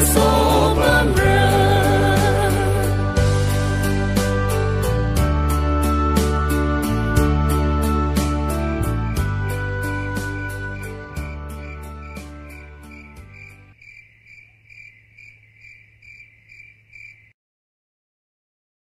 soul.